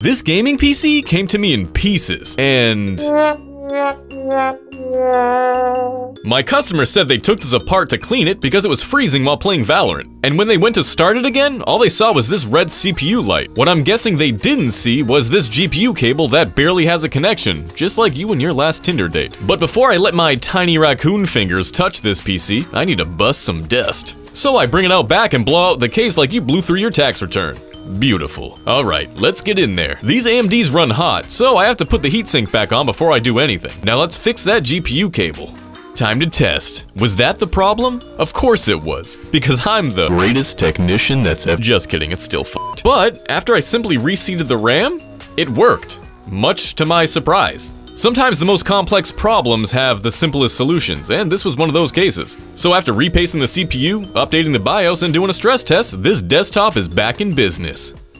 This gaming PC came to me in pieces, and... My customer said they took this apart to clean it because it was freezing while playing Valorant. And when they went to start it again, all they saw was this red CPU light. What I'm guessing they didn't see was this GPU cable that barely has a connection, just like you and your last Tinder date. But before I let my tiny raccoon fingers touch this PC, I need to bust some dust. So I bring it out back and blow out the case like you blew through your tax return. Beautiful. Alright, let's get in there. These AMDs run hot, so I have to put the heatsink back on before I do anything. Now let's fix that GPU cable. Time to test. Was that the problem? Of course it was, because I'm the greatest technician that's ever- Just kidding, it's still f***ed. But, after I simply reseated the RAM, it worked. Much to my surprise. Sometimes the most complex problems have the simplest solutions, and this was one of those cases. So after repasting the CPU, updating the BIOS, and doing a stress test, this desktop is back in business.